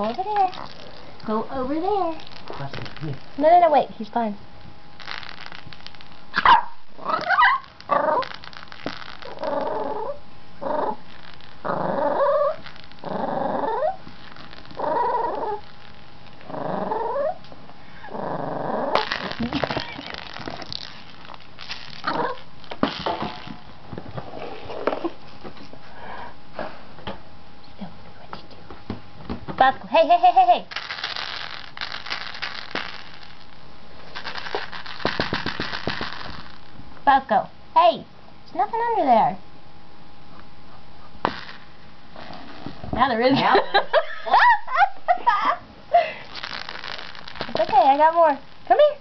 Go over there. Go over there. Question, come here. No, no, no, wait. He's fine. Basco, hey, hey, hey, hey, hey. Basco, hey, there's nothing under there. Now there is. Now there is. it's okay, I got more. Come here.